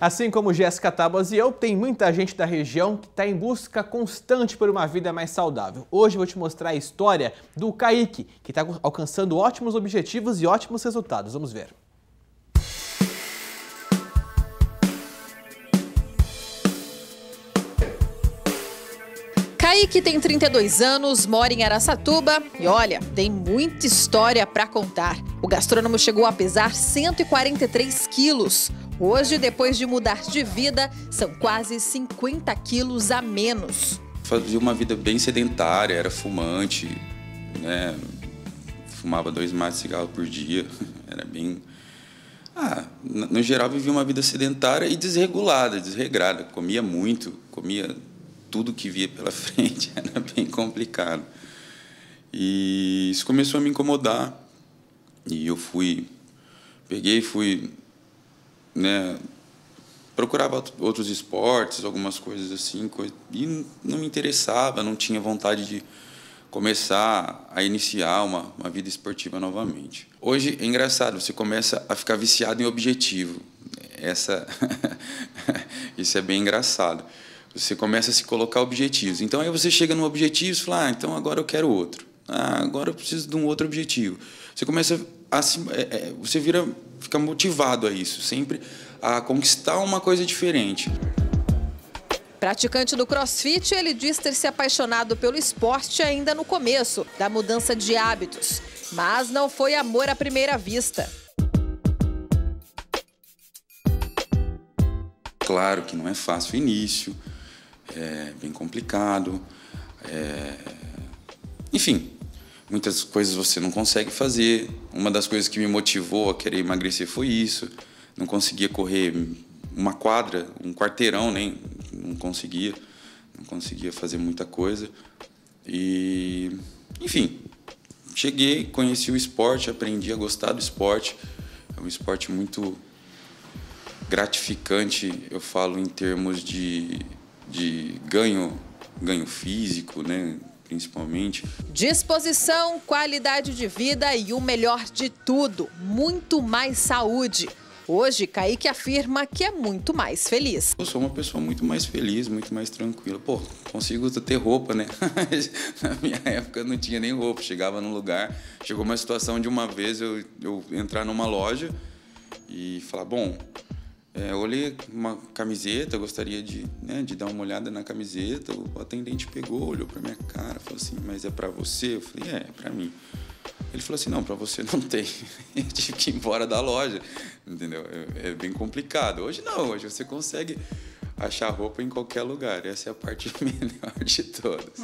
Assim como Jéssica Tábuas e eu, tem muita gente da região que está em busca constante por uma vida mais saudável. Hoje eu vou te mostrar a história do Kaique, que está alcançando ótimos objetivos e ótimos resultados. Vamos ver. Kaique tem 32 anos, mora em Araçatuba e olha, tem muita história para contar. O gastrônomo chegou a pesar 143 quilos. Hoje, depois de mudar de vida, são quase 50 quilos a menos. Fazia uma vida bem sedentária, era fumante, né? fumava dois maços de cigarro por dia, era bem... Ah, no geral vivia uma vida sedentária e desregulada, desregrada. Comia muito, comia tudo que via pela frente, era bem complicado. E isso começou a me incomodar. E eu fui, peguei, fui, né, procurava outros esportes, algumas coisas assim, e não me interessava, não tinha vontade de começar a iniciar uma, uma vida esportiva novamente. Hoje é engraçado, você começa a ficar viciado em objetivo. Essa, isso é bem engraçado. Você começa a se colocar objetivos. Então aí você chega no objetivo e fala, ah, então agora eu quero outro. Ah, agora eu preciso de um outro objetivo. Você começa a se, é, é, você vira, fica motivado a isso, sempre a conquistar uma coisa diferente. Praticante do crossfit, ele diz ter se apaixonado pelo esporte ainda no começo da mudança de hábitos. Mas não foi amor à primeira vista. Claro que não é fácil o início, é bem complicado. É... Enfim, muitas coisas você não consegue fazer. Uma das coisas que me motivou a querer emagrecer foi isso. Não conseguia correr uma quadra, um quarteirão, nem não conseguia. Não conseguia fazer muita coisa. E, enfim, cheguei, conheci o esporte, aprendi a gostar do esporte. É um esporte muito gratificante, eu falo em termos de de ganho, ganho físico, né? Principalmente. Disposição, qualidade de vida e o melhor de tudo, muito mais saúde. Hoje, Kaique afirma que é muito mais feliz. Eu sou uma pessoa muito mais feliz, muito mais tranquila. Pô, consigo ter roupa, né? Na minha época não tinha nem roupa. Chegava num lugar, chegou uma situação de uma vez eu, eu entrar numa loja e falar, bom, é, olhei uma camiseta, gostaria de, né, de dar uma olhada na camiseta. O atendente pegou, olhou para minha cara, falou assim: Mas é para você? Eu falei: É, é para mim. Ele falou assim: Não, para você não tem. Eu tive que ir embora da loja, entendeu? É, é bem complicado. Hoje não, hoje você consegue achar roupa em qualquer lugar. Essa é a parte melhor de todas.